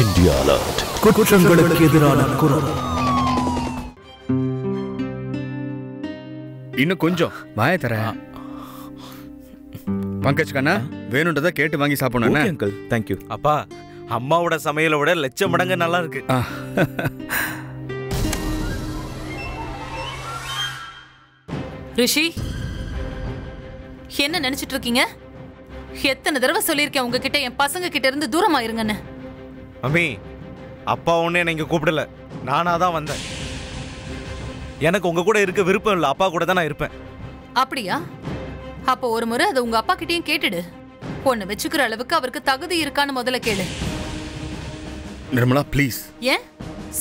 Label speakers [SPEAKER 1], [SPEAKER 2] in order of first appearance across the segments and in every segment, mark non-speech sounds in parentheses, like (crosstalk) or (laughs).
[SPEAKER 1] India alert குற்றங்களுக்கு எதிரான குரல்.
[SPEAKER 2] இன்னும் கொஞ்சம். வாய தரேன் பங்கஜ் கண்ணா வேணுன்றதை கேட்டு வாங்கி சாப்பிடணும்
[SPEAKER 3] அங்கிள் தேங்க்யூ
[SPEAKER 4] அப்பா அம்மாவோட சமையலை விட லட்சம் மடங்கு நல்லா இருக்கு.
[SPEAKER 5] ரிஷி என்ன நினைச்சிட்டு இருக்கீங்க? எத்தனை தடவை சொல்லியிருக்கேன் உங்ககிட்ட என் பசங்க கிட்ட இருந்து தூரமா இருங்கன்னு
[SPEAKER 4] மம்மி அப்பா ஒண்ணு என்னை இங்க கூப்பிடல. நானா தான் வந்தேன். எனக்கு உங்க கூட இருக்க விருப்பம் இல்லை. அப்பா கூட தான் நான் இருப்பேன்.
[SPEAKER 5] அப்படியா? அப்போ ஒரு முறை அதை உங்க அப்பா கிட்டயும் கேட்டுடு. பொண்ணு வச்சுக்கிற அளவுக்கு அவருக்கு தகுதி இருக்கான்னு முதல்ல கேளு.
[SPEAKER 2] நிர்மலா ப்ளீஸ்
[SPEAKER 5] ஏன்?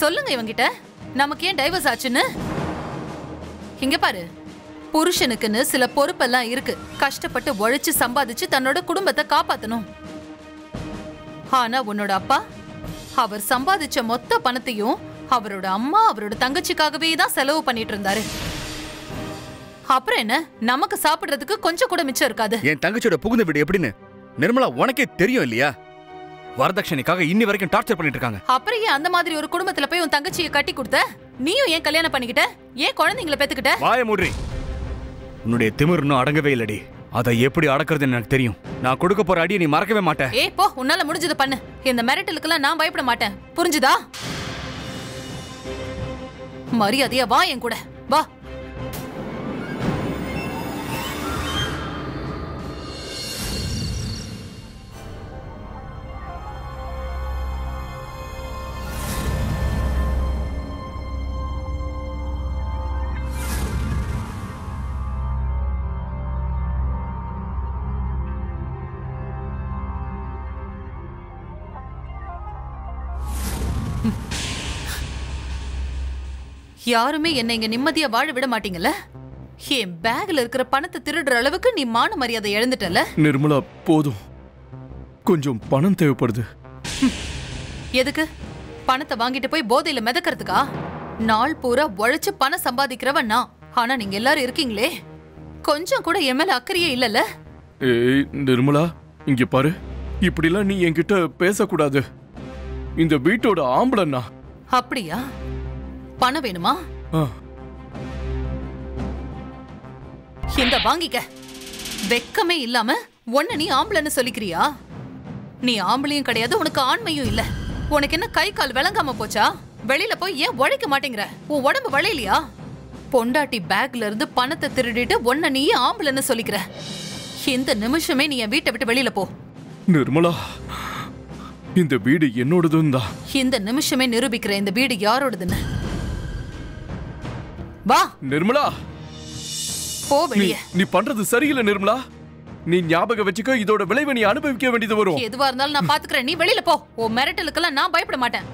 [SPEAKER 5] சொல்லுங்க இவங்கிட்ட. நமக்கு ஏன் டைவர்ஸ் ஆச்சுன்னு? இங்க பாரு. புருஷனுக்குன்னு சில பொறுப்பெல்லாம் இருக்கு. கஷ்டப்பட்டு உழைச்சு சம்பாதிச்சு தன்னோட குடும்பத்தை காப்பாத்தணும். ஆனா உன்னோட அப்பா அவர் சம்பாதிச்ச மொத்த பணத்தையும் அவரோட அம்மா அவரோட தங்கச்சிக்காகவே தான் செலவு பண்ணிட்டு இருந்தாரு. அப்புறம் என்ன? நமக்கு சாப்பிடுறதுக்கு கொஞ்சம் கூட மிச்சம் இருக்காது.
[SPEAKER 2] என் தங்கச்சியோட புகுந்த வீடு எப்படின்னு? நிர்மலா உனக்கே தெரியும் இல்லையா? வரதட்சணைக்காக இன்னி வரைக்கும் டார்ச்சர் பண்ணிட்டு இருக்காங்க.
[SPEAKER 5] அப்புறம் ஏன் அந்த மாதிரி ஒரு குடும்பத்துல போய் உன் தங்கச்சியை கட்டி கொடுத்த? நீயும் ஏன் கல்யாணம் பண்ணிக்கிட்ட? ஏன் குழந்தைங்களை பெத்துக்கிட்ட?
[SPEAKER 2] வாய மூடுறி. உன்னுடைய திமிர் இன்னும் அடங்கவே இல்லடி. அதை எப்படி அடக்குறதுன்னு எனக்கு தெரியும். நான் கொடுக்க போற அடியை நீ மறக்கவே மாட்டேன்
[SPEAKER 5] ஏய் போ உன்னால முடிஞ்சது பண்ணு. இந்த மிரட்டலுக்கெல்லாம் நான் பயப்பட மாட்டேன். புரிஞ்சுதா? மரியாதையா வா என் கூட. வா. யாருமே என்னை இங்க நிம்மதியா வாழ விட மாட்டீங்கல்ல? என் பேக்ல இருக்கிற பணத்தை திருடுற அளவுக்கு நீ மான மரியாதை இழந்துட்டல
[SPEAKER 1] நிர்மலா போதும். கொஞ்சம் பணம் தேவைப்படுது.
[SPEAKER 5] எதுக்கு? பணத்தை வாங்கிட்டு போய் போதையில மிதக்கிறதுக்கா? நாள் பூரா உழைச்சு பணம் சம்பாதிக்கிறவன் நான். ஆனா நீங்க எல்லாரும் இருக்கீங்களே. கொஞ்சம் கூட என் மேல அக்கறையே இல்லல்ல?
[SPEAKER 1] ஏய் நிர்மலா இங்க பாரு. இப்படிலாம் நீ என்கிட்ட பேசக்கூடாது. இந்த வீட்டோட ஆம்பளன்னா?
[SPEAKER 5] அப்படியா? பணம் வேணுமா? இந்த வாங்கிக்க. வெக்கமே இல்லாம உன்ன நீ ஆம்பளைன்னு சொல்லிக்கிறியா? நீ ஆம்பளையும் கிடையாது உனக்கு ஆண்மையும் இல்ல. உனக்கு என்ன கை கால் விளங்காம போச்சா? வெளியில போய் ஏன் உழைக்க மாட்டேங்கிற? உன் உடம்பு வளையலையா? பொண்டாட்டி பேக்ல இருந்து பணத்தை திருடிட்டு உன்ன நீ ஆம்பளைன்னு சொல்லிக்கிற. இந்த நிமிஷமே நீ என் வீட்டை விட்டு வெளியில போ.
[SPEAKER 1] நிர்மலா இந்த வீடு என்னோடதும் தான்
[SPEAKER 5] இந்த நிமிஷமே நிரூபிக்கிற இந்த வீடு யாரோடதுன்னு? வா.
[SPEAKER 1] நிர்மலா!
[SPEAKER 5] போ
[SPEAKER 1] நீ
[SPEAKER 5] வெளியே.
[SPEAKER 1] நீ பண்றது சரியில்லை நிர்மலா. நீ ஞாபகம் வச்சுக்க இதோட விளைவை நீ அனுபவிக்க வேண்டியது வரும்.
[SPEAKER 5] எதுவா இருந்தாலும் நான் பாத்துக்கிறேன். நீ வெளியில போ. உன் மிரட்டலுக்கெல்லாம் நான் பயப்பட மாட்டேன்.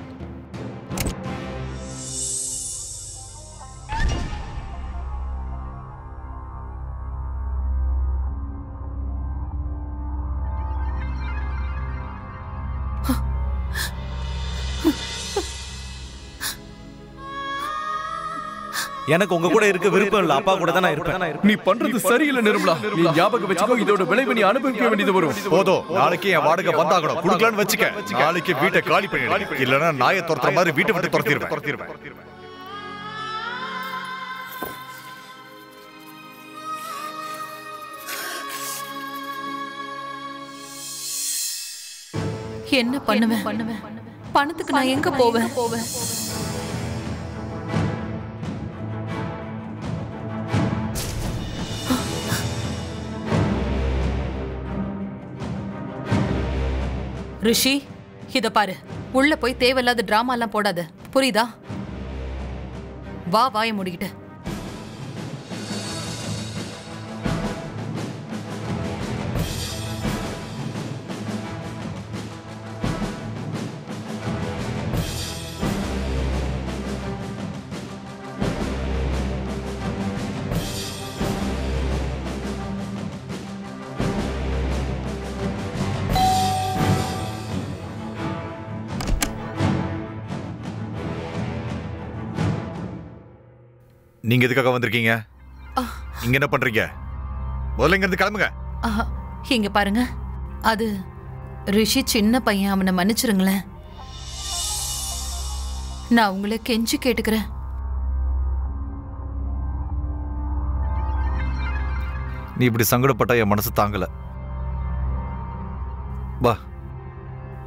[SPEAKER 4] எனக்கு உங்க கூட இருக்க விருப்பம் இல்லை. அப்பா கூட தான் நான் இருப்பேன்.
[SPEAKER 1] நீ பண்றது சரியில்லை நிர்மலா நீ ஞாபகம் வச்சுக்கோ இதோட விளைவை நீ அனுபவிக்க வேண்டியது வரும்.
[SPEAKER 6] போதும். நாளைக்கு என் வாடகை வந்தாகணும். குடுக்கலான்னு வச்சுக்க. நாளைக்கு வீட்டை காலி பண்ணிடு. இல்லனா நாயை துரத்துற மாதிரி வீட்டை விட்டு துரத்திடுவேன். துரத்திடுவேன்.
[SPEAKER 5] என்ன பண்ணுவேன்? பண்ணுவேன்? பணத்துக்கு நான் எங்க போவேன் போவேன்? ரிஷி இத பாரு. உள்ள போய் தேவையில்லாத டிராமாலாம் போடாத. புரியுதா? வா வாய முடிக்கிட்டு.
[SPEAKER 6] நீங்க எதுக்காக வந்திருக்கீங்க? இங்க என்ன பண்றீங்க? முதல்ல இங்க இருந்து கிளம்புங்க.
[SPEAKER 5] இங்க பாருங்க. அது ரிஷி சின்ன பையன் அவனை மன்னிச்சிருங்களேன். நான் உங்களை கெஞ்சி கேட்டுக்கிறேன்.
[SPEAKER 6] நீ இப்படி சங்கடப்பட்டா என் மனசு தாங்கல. வா.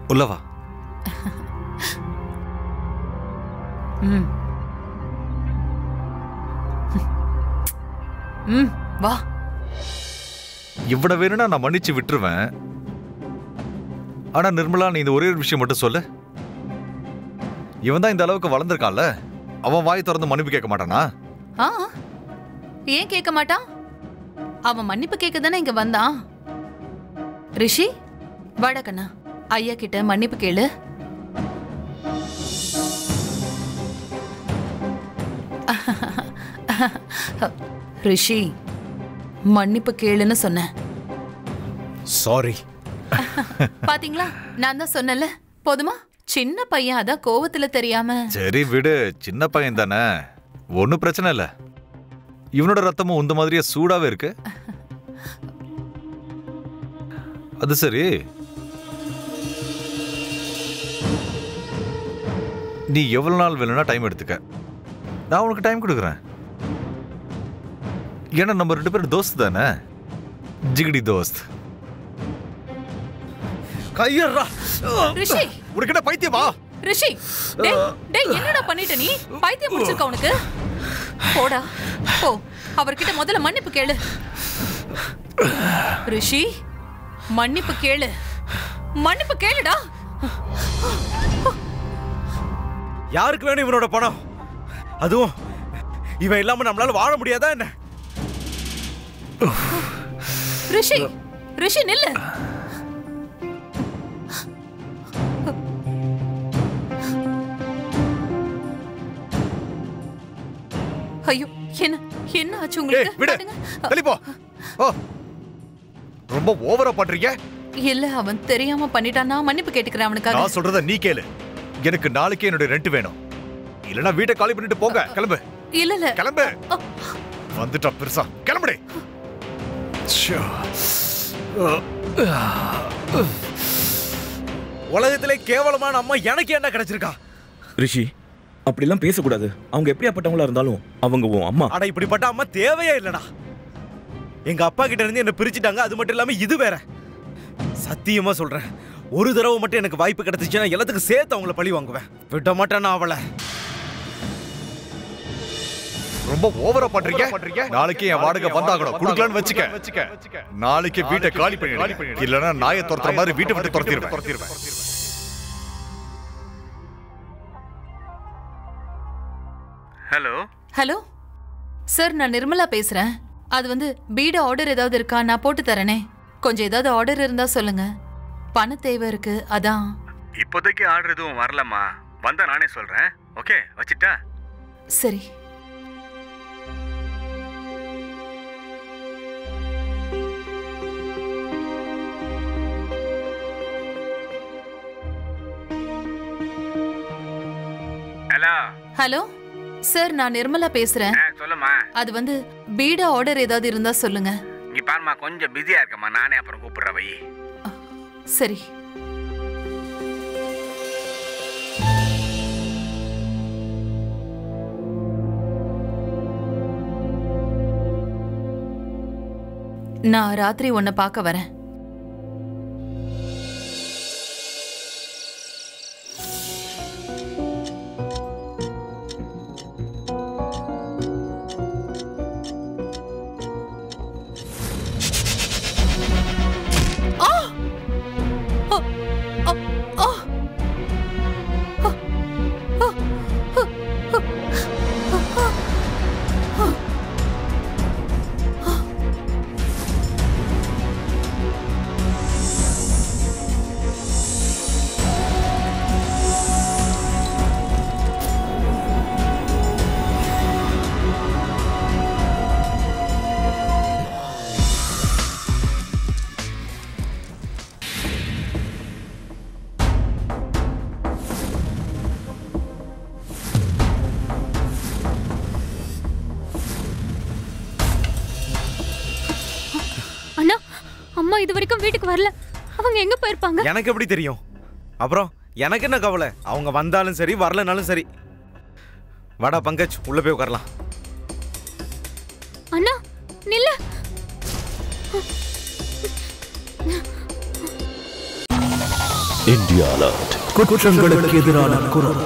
[SPEAKER 6] உள்ள வா.
[SPEAKER 5] ம். ம் வா.
[SPEAKER 6] இவ்வளவு வேணும்னா நான் மன்னிச்சு விட்டுருவேன். ஆனா நிர்மலா நீ இந்த ஒரே ஒரு விஷயம் மட்டும் சொல்லு. இவன் தான் இந்த அளவுக்கு வளர்ந்துருக்கான்ல? அவன் வாய் திறந்து மன்னிப்பு கேட்க மாட்டானா?
[SPEAKER 5] ஆ ஏன் கேட்க மாட்டான்? அவன் மன்னிப்பு கேட்க தானே இங்க வந்தான்? ரிஷி வாடா கண்ணா ஐயா கிட்ட மன்னிப்பு கேளு. (laughs) ரிஷி மன்னிப்பு கேளுன்னு சொன்னேன்.
[SPEAKER 4] சாரி (laughs)
[SPEAKER 5] பாத்தீங்களா? நான் தான் சொன்னேன்ல. போதுமா? சின்ன பையன் அதான் கோவத்துல தெரியாம.
[SPEAKER 6] சரி விடு. சின்ன பையன் தானே. ஒன்றும் பிரச்சனை இல்லை. இவனோட ரத்தமும் உந்த மாதிரியே சூடாவே இருக்கு. அது சரி. நீ எவ்வளவு நாள் வேணும்னா டைம் எடுத்துக்க. நான் உனக்கு டைம் கொடுக்குறேன். ஏன்னா நம்ம ரெண்டு பேரும் தோஸ்த் தானே? ஜிகிடி தோஸ்த்.
[SPEAKER 4] கையறா.
[SPEAKER 5] ரிஷி.
[SPEAKER 6] உனக்கு என்ன பைத்தியமா?
[SPEAKER 5] ரிஷி. டேய் டேய் என்னடா பண்ணிட்ட நீ? பைத்தியம் பிடிச்சிருக்க உனக்கு? போடா. போ. அவர்கிட்ட முதல்ல மன்னிப்பு கேளு. ரிஷி மன்னிப்பு கேளு. மன்னிப்பு கேளுடா.
[SPEAKER 4] யாருக்கு வேணும் இவனோட பணம்? அதுவும் இவன் இல்லாம நம்மளால வாழ முடியாதா என்ன?
[SPEAKER 5] ரிஷி ரிஷி நில்லு. ஐயோ என்ன என்ன ஆச்சு உங்களுக்கு?
[SPEAKER 6] விடு. தள்ளி போ ஓ ரொம்ப ஓவரா பண்றீங்க?
[SPEAKER 5] இல்ல அவன் தெரியாம பண்ணிட்டான் நான் மன்னிப்பு கேட்டுக்கிறேன் அவனுக்காக.
[SPEAKER 6] நான் சொல்றத நீ கேளு. எனக்கு நாளைக்கே என்னுடைய ரெண்ட் வேணும். இல்லனா வீட்டை காலி பண்ணிட்டு போங்க. கிளம்பு.
[SPEAKER 5] இல்ல இல்ல.
[SPEAKER 6] கிளம்பு. வந்துட்டா பெருசா. கிளம்புடே.
[SPEAKER 4] உலகத்திலே கேவலமான அம்மா எனக்கு என்ன கிடைச்சிருக்கா?
[SPEAKER 3] ரிஷி அப்படிலாம் பேசக்கூடாது. அவங்க எப்படியாப்பட்டவங்களா இருந்தாலும் அவங்க உன் அம்மா.
[SPEAKER 4] அட இப்படிப்பட்ட அம்மா தேவையே இல்லடா. எங்க அப்பா கிட்ட இருந்து என்ன பிரிச்சுட்டாங்க அது மட்டும் இல்லாம இது வேற. சத்தியமா சொல்றேன் ஒரு தடவை மட்டும் எனக்கு வாய்ப்பு கிடைச்சிச்சுன்னா எல்லாத்துக்கும் சேர்த்து அவங்கள பழி வாங்குவேன். விட மாட்டேன் நான் அவளை.
[SPEAKER 6] ரொம்ப ஓவரா பண்றீங்க? நாளைக்கு என் வாடகை வந்தாகணும். குடுக்கலாம்னு வச்சுக்க. நாளைக்கு வீட்டை காலி பண்ணி இல்லனா நாயை துரத்துற மாதிரி வீட்டை விட்டு துரத்திடுவேன்.
[SPEAKER 2] ஹலோ?
[SPEAKER 5] ஹலோ? சார் நான் நிர்மலா பேசுறேன். அது வந்து பீட ஆர்டர் ஏதாவது இருக்கா? நான் போட்டு தரேனே. கொஞ்சம் ஏதாவது ஆர்டர் இருந்தா சொல்லுங்க. பண தேவை இருக்கு அதான்.
[SPEAKER 2] இப்போதைக்கு ஆர்டர் எதுவும் வரலம்மா. வந்தா நானே சொல்றேன். ஓகே? வச்சிட்டா?
[SPEAKER 5] சரி.
[SPEAKER 2] ஹலோ
[SPEAKER 5] சார் நான் நிர்மலா பேசுறேன்.
[SPEAKER 2] சொல்லுமா
[SPEAKER 5] அது வந்து பீட ஆர்டர் ஏதாவது இருந்தா சொல்லுங்க.
[SPEAKER 2] இங்க பாருமா கொஞ்சம் பிஸியா இருக்கம்மா. நானே அப்புறம் கூப்பிடுறேன் வை.
[SPEAKER 5] சரி. நான் ராத்திரி உன்னை பார்க்க வரேன்.
[SPEAKER 7] இது வரைக்கும் வீட்டுக்கு வரல. அவங்க எங்க போயிருப்பாங்க?
[SPEAKER 4] எனக்கு எப்படி தெரியும்? அப்புறம் எனக்கு என்ன கவலை? அவங்க வந்தாலும் சரி வரலனாலும் சரி. வாடா பங்கஜ் உள்ள போய் உட்காரலாம்.
[SPEAKER 7] அண்ணா நில்ல.
[SPEAKER 8] India alert. குற்றங்களுக்கு எதிரான குரல்.